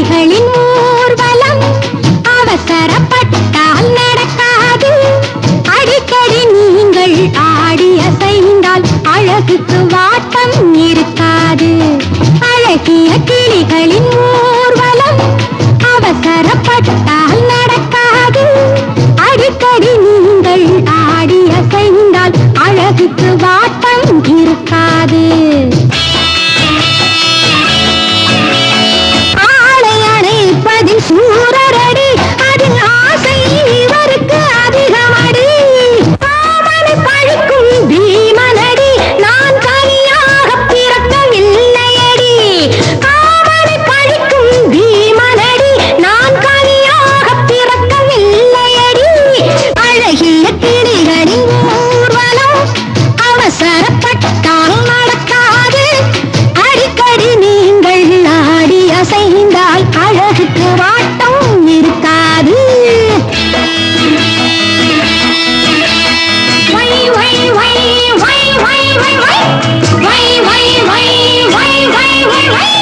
விழிகளின் ஊர்வலம் அவசரப்பட்டால் நடக்காது. அடிக்கடி நீங்கள் ஆடி அசைந்தால் அழகுக்கு வாட்டம் இருக்காது. அழகிய கிளிகளின் ஊர்வலம் அவசரப்பட்டால் நடக்காது. அடிக்கடி நீங்கள் ஆடி அசைந்தால் அழகுக்கு வாட்டம் இருக்காது. भाई भाई भाई भाई भाई भाई भाई भाई भाई